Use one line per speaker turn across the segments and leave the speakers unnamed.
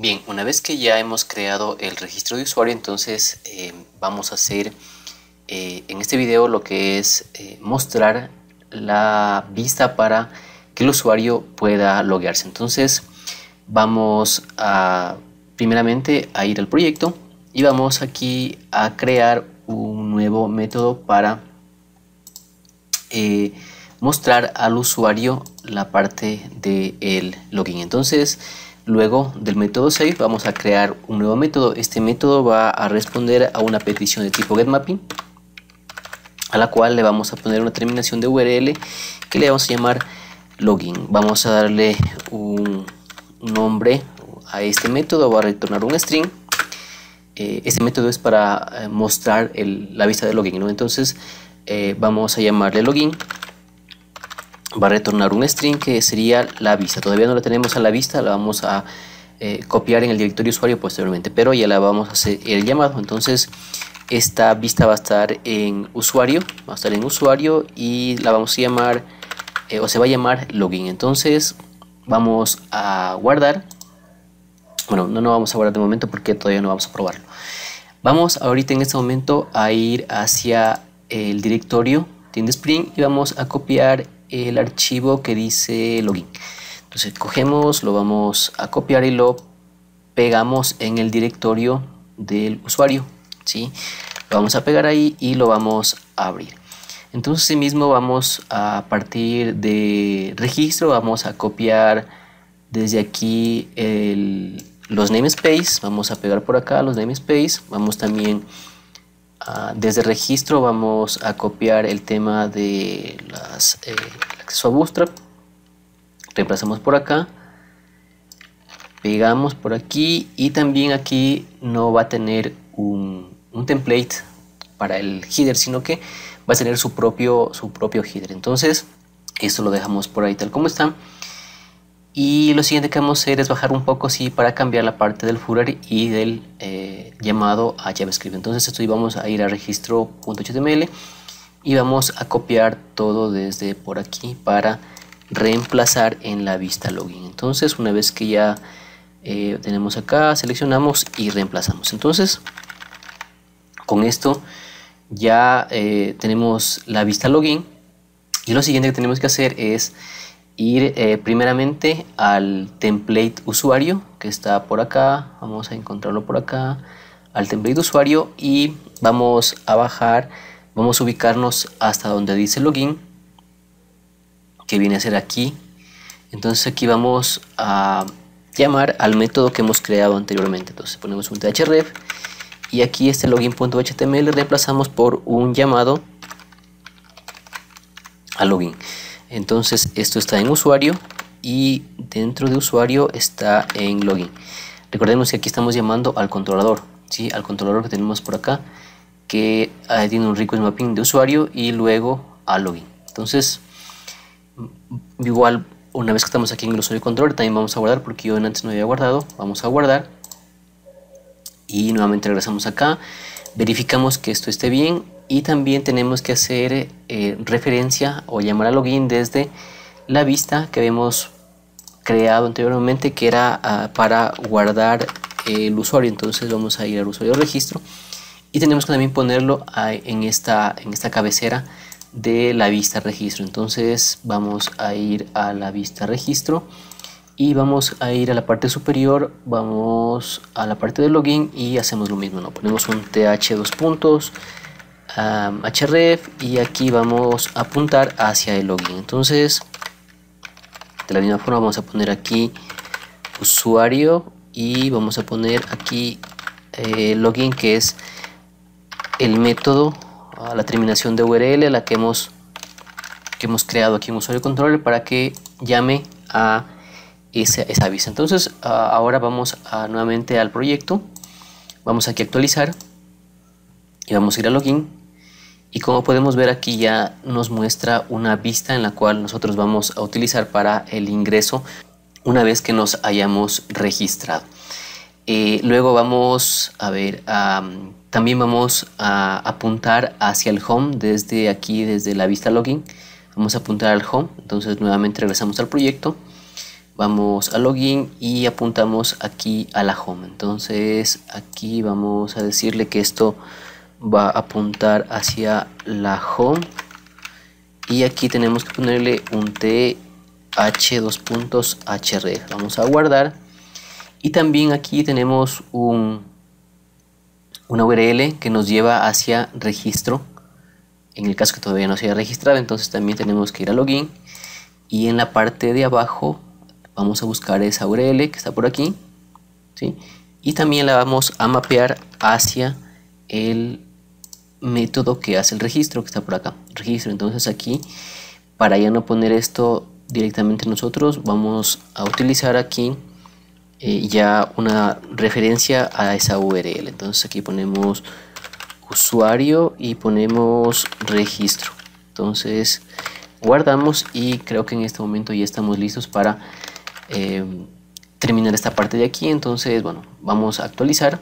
Bien, una vez que ya hemos creado el registro de usuario, entonces eh, vamos a hacer eh, en este video lo que es eh, mostrar la vista para que el usuario pueda loguearse. Entonces vamos a primeramente a ir al proyecto y vamos aquí a crear un nuevo método para mostrar al usuario la parte del login. Entonces Luego del método save vamos a crear un nuevo método. Este método va a responder a una petición de tipo getMapping a la cual le vamos a poner una terminación de URL que le vamos a llamar login. Vamos a darle un nombre a este método, va a retornar un string. Eh, este método es para eh, mostrar la vista de login, entonces eh, vamos a llamarle login va a retornar un string que sería la vista. Todavía no la tenemos a la vista, la vamos a eh, copiar en el directorio usuario posteriormente, pero ya la vamos a hacer el llamado. Entonces esta vista va a estar en usuario, va a estar en usuario y la vamos a llamar, eh, o se va a llamar login. Entonces vamos a guardar. Bueno, no nos vamos a guardar de momento porque todavía no vamos a probarlo. Vamos ahorita en este momento a ir hacia el directorio Spring y vamos a copiar el archivo que dice login. Entonces cogemos, lo vamos a copiar y lo pegamos en el directorio del usuario. ¿sí? Lo vamos a pegar ahí y lo vamos a abrir. Entonces sí mismo vamos a partir de registro, vamos a copiar desde aquí los namespace, vamos a pegar por acá los namespace, vamos también Ah, desde registro vamos a copiar el tema de las, eh, acceso a Bootstrap. Reemplazamos por acá. Pegamos por aquí y también aquí no va a tener un, template para el header, sino que va a tener su propio, su propio header. Entonces, esto lo dejamos por ahí tal como está. Y lo siguiente que vamos a hacer es bajar un poco sí, para cambiar la parte del footer y del eh, llamado a JavaScript. Entonces esto vamos a ir a registro.html y vamos a copiar todo desde por aquí para reemplazar en la vista login. Entonces una vez que ya eh, tenemos acá, seleccionamos y reemplazamos. Entonces con esto ya eh, tenemos la vista login y lo siguiente que tenemos que hacer es ir eh, primeramente al template usuario que está por acá, vamos a encontrarlo por acá, al template usuario y vamos a bajar, vamos a ubicarnos hasta donde dice login, que viene a ser aquí. Entonces aquí vamos a llamar al método que hemos creado anteriormente. Entonces ponemos un thref y aquí este login.html reemplazamos por un llamado a login entonces esto está en usuario y dentro de usuario está en login. Recordemos que aquí estamos llamando al controlador ¿sí? al controlador que tenemos por acá que tiene un request mapping de usuario y luego a login. Entonces igual una vez que estamos aquí en el usuario controller también vamos a guardar porque yo antes no había guardado vamos a guardar. Y nuevamente regresamos acá verificamos que esto esté bien y también tenemos que hacer eh, referencia o llamar a login desde la vista que habíamos creado anteriormente que era ah, para guardar el usuario. Entonces vamos a ir al usuario registro y tenemos que también ponerlo en esta en esta cabecera de la vista registro. Entonces vamos a ir a la vista registro y vamos a ir a la parte superior vamos a la parte de login y hacemos lo mismo no ponemos un th dos puntos href y aquí vamos a apuntar hacia el login. Entonces de la misma forma vamos a poner aquí usuario y vamos a poner aquí eh, login que es el método a la terminación de url la que hemos que hemos creado aquí en usuario controller para que llame a esa, esa vista entonces ahora vamos a, nuevamente al proyecto. Vamos aquí a actualizar y vamos a ir a login y como podemos ver aquí ya nos muestra una vista en la cual nosotros vamos a utilizar para el ingreso una vez que nos hayamos registrado. Eh, luego vamos a ver, también vamos a apuntar hacia el home desde aquí, desde la vista login. Vamos a apuntar al home, entonces nuevamente regresamos al proyecto. vamos a login y apuntamos aquí a la home entonces aquí vamos a decirle que esto va a apuntar hacia la home. Y aquí tenemos que ponerle un th dos puntos vamos a guardar. Y también aquí tenemos un una url que nos lleva hacia registro. En el caso que todavía no se haya registrado entonces también tenemos que ir a login. Y en la parte de abajo vamos a buscar esa URL que está por aquí ¿sí? y también la vamos a mapear hacia el método que hace el registro que está por acá registro. Entonces aquí para ya no poner esto directamente nosotros vamos a utilizar aquí eh, ya una referencia a esa URL entonces aquí ponemos usuario y ponemos registro. Entonces guardamos y creo que en este momento ya estamos listos para eh, terminar esta parte de aquí. Entonces bueno vamos a actualizar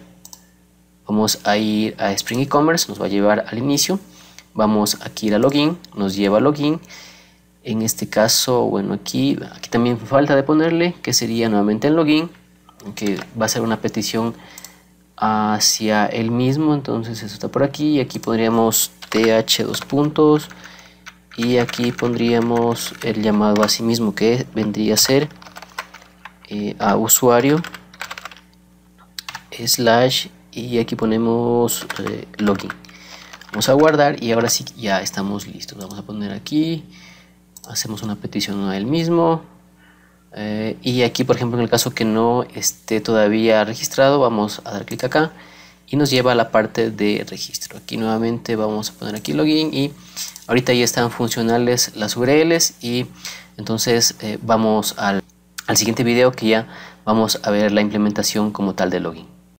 vamos a ir a Spring e-commerce nos va a llevar al inicio. Vamos aquí a login nos lleva a login. En este caso bueno aquí aquí también falta de ponerle que sería nuevamente el login que va a ser una petición hacia el mismo. Entonces eso está por aquí. Y aquí podríamos th dos puntos. Y aquí pondríamos el llamado a sí mismo que vendría a ser eh, a usuario slash y aquí ponemos eh, login. Vamos a guardar y ahora sí ya estamos listos. Vamos a poner aquí. Hacemos una petición a él mismo. Eh, y aquí por ejemplo en el caso que no esté todavía registrado vamos a dar clic acá y nos lleva a la parte de registro. Aquí nuevamente vamos a poner aquí login y ahorita ya están funcionales las URLs y entonces eh, vamos al, al siguiente video que ya vamos a ver la implementación como tal de login